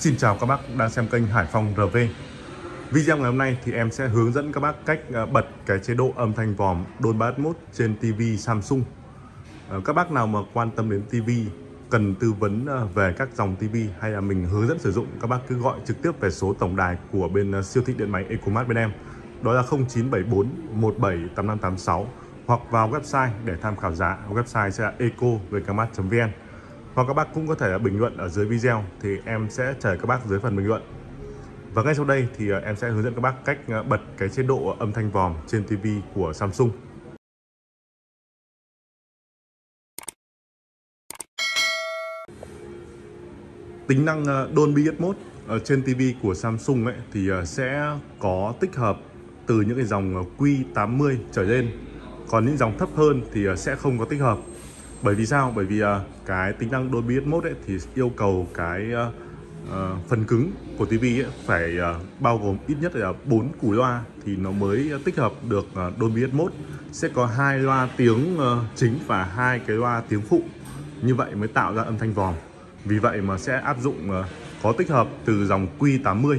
Xin chào các bác đang xem kênh Hải Phòng RV Video ngày hôm nay thì em sẽ hướng dẫn các bác cách ờ, bật cái chế độ âm thanh vòm Dolby Atmos trên TV Samsung. Ờ, các bác nào mà quan tâm đến TV cần tư vấn ờ, về các dòng TV hay là mình hướng dẫn sử dụng, các bác cứ gọi trực tiếp về số tổng đài của bên siêu thị điện máy Ecomart bên em. Đó là 0974 178586 hoặc vào website để tham khảo giá. Website sẽ là eco.vn hoặc các bác cũng có thể bình luận ở dưới video thì em sẽ chờ các bác dưới phần bình luận. Và ngay sau đây thì ờ, em sẽ hướng dẫn các bác cách ờ, bật cái chế độ âm thanh vòm trên TV của Samsung. Tính năng ờ, Dolby Atmos ở trên TV của Samsung ấy thì sẽ có tích hợp từ những cái dòng Q80 trở lên. Còn những dòng thấp hơn thì sẽ không có tích hợp bởi vì sao? Bởi vì uh, cái tính năng Dolby Atmos ấy thì yêu cầu cái uh, uh, phần cứng của TV ấy phải uh, bao gồm ít nhất là 4 củ loa thì nó mới tích hợp được uh, Dolby Atmos sẽ có hai loa tiếng uh, chính và hai cái loa tiếng phụ. Như vậy mới tạo ra âm thanh vòm. Vì vậy mà sẽ áp dụng uh, có tích hợp từ dòng Q80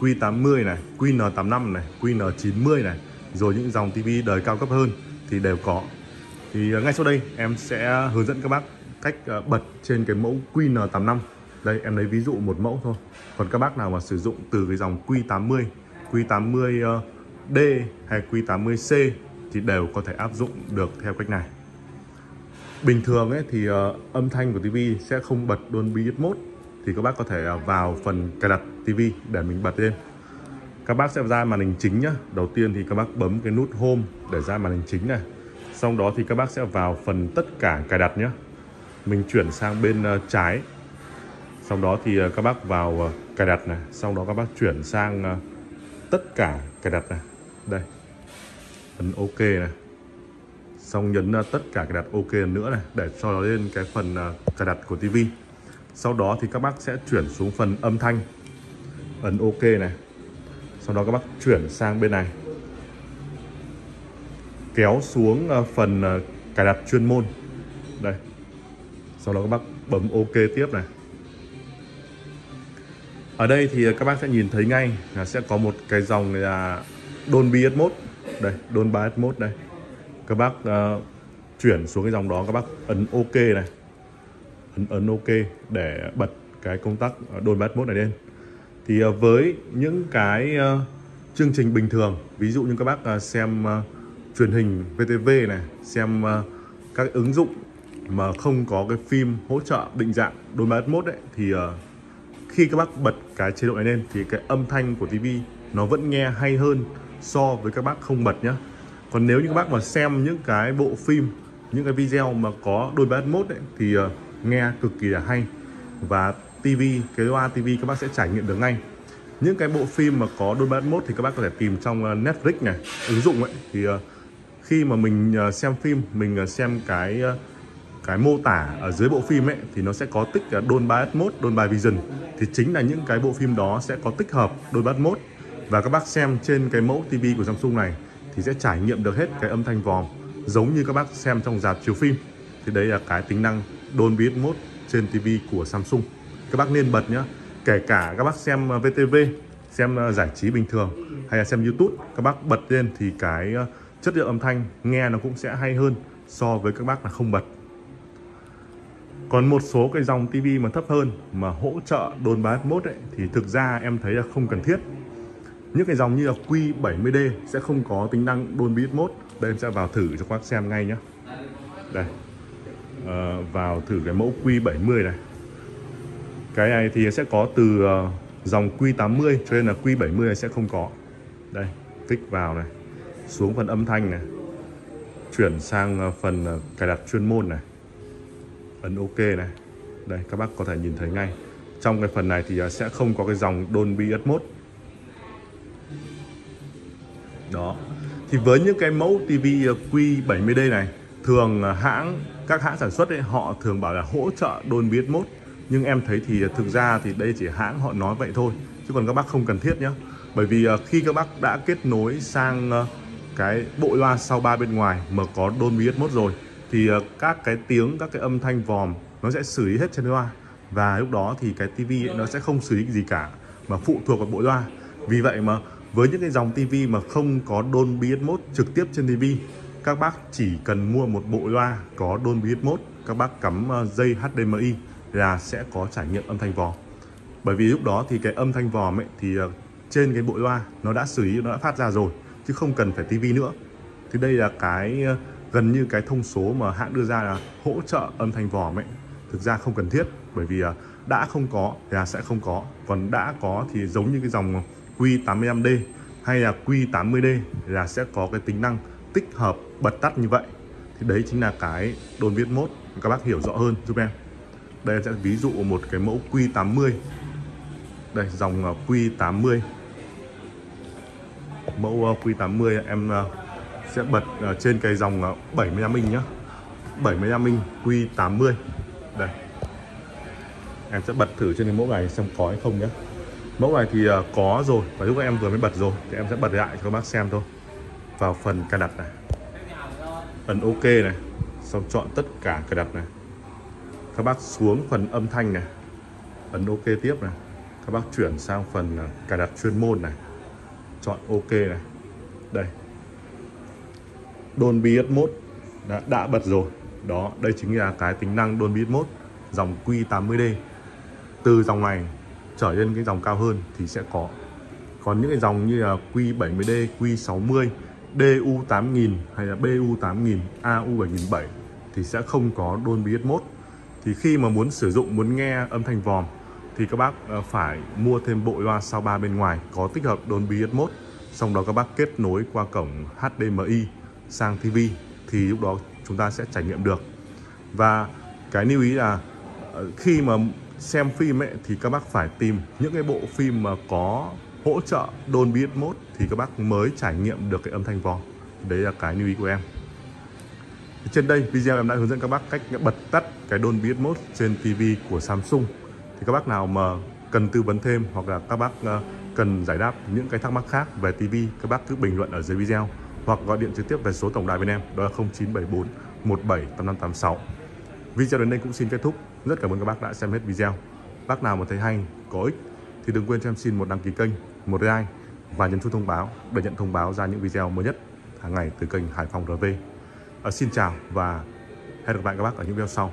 Q80 này QN85 này QN90 này rồi những dòng TV đời cao cấp hơn thì đều có thì à, ngay sau đây em sẽ hướng dẫn các bác cách à, bật trên cái mẫu QN85 đây, em lấy ví dụ một mẫu thôi. Còn các bác nào mà sử dụng từ cái dòng Q80 Q80D ờ, hay Q80C thì đều có thể áp dụng được theo cách này. Bình thường ấy thì ờ, âm thanh của TV sẽ không bật Dolby Atmos thì các bác có thể à, vào phần cài đặt TV để mình bật lên. Các bác sẽ ra màn hình chính nhá. Đầu tiên thì các bác bấm cái nút Home để ra màn hình chính này sau đó thì các bác sẽ vào phần tất cả cài đặt nhé. Mình chuyển sang bên ờ, trái. Sau đó thì ờ, các bác vào ờ, cài đặt này. Sau đó các bác chuyển sang tất cả cài đặt này. Đây. Ấn ok này. Xong nhấn tất cả cài đặt ok nữa này, để cho nó lên cái phần cài đặt của tivi sau đó thì các bác sẽ chuyển xuống phần âm thanh. Ấn ok này. Sau đó các bác chuyển sang bên này kéo xuống ờ, phần ờ, cài đặt chuyên môn. Đây. Sau đó các bác bấm ok tiếp này. Ở đây thì ờ, các bác sẽ nhìn thấy ngay là sẽ có một cái dòng là Dolby Atmos. Đây Dolby Atmos đây. Các bác uh, chuyển xuống cái dòng đó các bác ấn ok này. Ấn ấn ok để bật cái công tắc Dolby Atmos này lên. Thì uh, với những cái uh, chương trình bình thường ví dụ như các bác uh, xem uh, truyền hình VTV này xem uh, các ứng dụng mà không có cái phim hỗ trợ định dạng Dolby mốt đấy thì uh, khi các bác bật cái chế độ này lên thì cái âm thanh của TV nó vẫn nghe hay hơn so với các bác không bật nhá. Còn nếu như các bác mà xem những cái bộ phim những cái video mà có Dolby mốt đấy thì uh, nghe cực kỳ là hay. Và TV cái loa TV các bác sẽ trải nghiệm được ngay. Những cái bộ phim mà có Dolby mốt thì các bác có thể tìm trong Netflix này ứng dụng ấy thì uh, khi mà mình ờ, xem phim mình ờ, xem cái ờ, cái mô tả ở dưới bộ phim ấy thì nó sẽ có tích Dolby Atmos, Dolby Vision. Thì chính là những cái bộ phim đó sẽ có tích hợp Dolby Atmos. Và các bác xem trên cái mẫu TV của Samsung này thì sẽ trải nghiệm được hết cái âm thanh vòm giống như các bác xem trong dạp chiếu phim. Thì đấy là cái tính năng Dolby Atmos trên TV của Samsung. Các bác nên bật nhá. Kể cả các bác xem VTV xem giải trí bình thường hay là xem YouTube các bác bật lên thì cái chất liệu âm thanh nghe nó cũng sẽ hay hơn so với các bác là không bật. Còn một số cái dòng tivi mà thấp hơn mà hỗ trợ đồn bá Atmos ấy thì thực ra em thấy là không cần thiết. Những cái dòng như là Q70D sẽ không có tính năng Dolby Atmos đây em sẽ vào thử cho các bác xem ngay nhé đây. À, vào thử cái mẫu Q70 này. Cái này thì sẽ có từ ờ, dòng Q80 cho nên là Q70 sẽ không có. Đây kích vào này xuống phần âm thanh này chuyển sang ờ, phần ờ, cài đặt chuyên môn này. Ấn ok này. Đây các bác có thể nhìn thấy ngay. Trong cái phần này thì ờ, sẽ không có cái dòng Dolby Atmos. Đó. Thì với những cái mẫu TV Q70D này thường hãng các hãng sản xuất ấy, họ thường bảo là hỗ trợ Dolby Atmos. Nhưng em thấy thì thực ra thì đây chỉ hãng họ nói vậy thôi chứ còn các bác không cần thiết nhé bởi vì khi các bác đã kết nối sang cái bộ loa sau ba bên ngoài mà có Dolby Atmos rồi, thì ờ, các cái tiếng, các cái âm thanh vòm nó sẽ xử lý hết trên loa. Và lúc đó thì cái tivi nó sẽ không xử lý gì cả, mà phụ thuộc vào bộ loa. Vì vậy mà với những cái dòng tivi mà không có Dolby Atmos trực tiếp trên tivi các bác chỉ cần mua một bộ loa có Dolby Atmos các bác cắm ờ, dây HDMI là sẽ có trải nghiệm âm thanh vòm. Bởi vì lúc đó thì cái âm thanh vòm ấy thì ờ, trên cái bộ loa nó đã xử lý, nó đã phát ra rồi chứ không cần phải tivi nữa. Thì đây là cái ờ, gần như cái thông số mà hãng đưa ra là hỗ trợ âm thanh vòm ấy. Thực ra không cần thiết, bởi vì ờ, đã không có thì là sẽ không có. Còn đã có thì giống như cái dòng Q85D hay là Q80D là sẽ có cái tính năng tích hợp bật tắt như vậy. Thì đấy chính là cái đồn viết mốt, các bác hiểu rõ hơn giúp em. Đây sẽ ví dụ một cái mẫu Q80 đây, dòng ờ, Q80 mẫu ờ, Q80 em ờ, sẽ bật ờ, trên cái dòng 75 inch nhá. 75 inch Q80 đây. Em sẽ bật thử trên cái mẫu này xem có hay không nhé mẫu này thì có rồi, và lúc em vừa mới bật rồi, thì em sẽ bật lại cho các bác xem thôi. Vào phần cài đặt này. Ấn ok này. Xong chọn tất cả cài đặt này. Các bác xuống phần âm thanh này. Ấn ok tiếp này. Các bác chuyển sang phần cài đặt chuyên môn này chọn ok này. Đây. Dolby Atmos đã, đã bật rồi. Đó đây chính là cái tính năng Dolby Atmos dòng Q80D từ dòng này trở lên cái dòng cao hơn thì sẽ có còn những cái dòng như là Q70D, Q60, DU8000 hay là BU8000, AU7007 thì sẽ không có Dolby Atmos thì khi mà muốn sử dụng muốn nghe âm thanh vòm thì các bác ờ, phải mua thêm bộ loa sao ba bên ngoài có tích hợp Dolby Atmos xong đó các bác kết nối qua cổng HDMI sang TV thì lúc đó chúng ta sẽ trải nghiệm được. Và cái lưu ý là ờ, khi mà xem phim ấy thì các bác phải tìm những cái bộ phim mà có hỗ trợ Dolby Atmos thì các bác mới trải nghiệm được cái âm thanh vò. đấy là cái lưu ý của em. Trên đây video em đã hướng dẫn các bác cách bật tắt cái Dolby Atmos trên TV của Samsung thì các bác nào mà cần tư vấn thêm hoặc là các bác ờ, cần giải đáp những cái thắc mắc khác về TV các bác cứ bình luận ở dưới video hoặc gọi điện trực tiếp về số tổng đài bên em đó là 0974 178586 video đến đây cũng xin kết thúc. Rất cảm ơn các bác đã xem hết video. Bác nào mà thấy hay có ích thì đừng quên cho em xin một đăng ký kênh một like và nhấn chuông thông báo để nhận thông báo ra những video mới nhất hàng ngày từ kênh Hải Phòng RV à, ờ, xin chào và hẹn gặp lại các bác ở những video sau.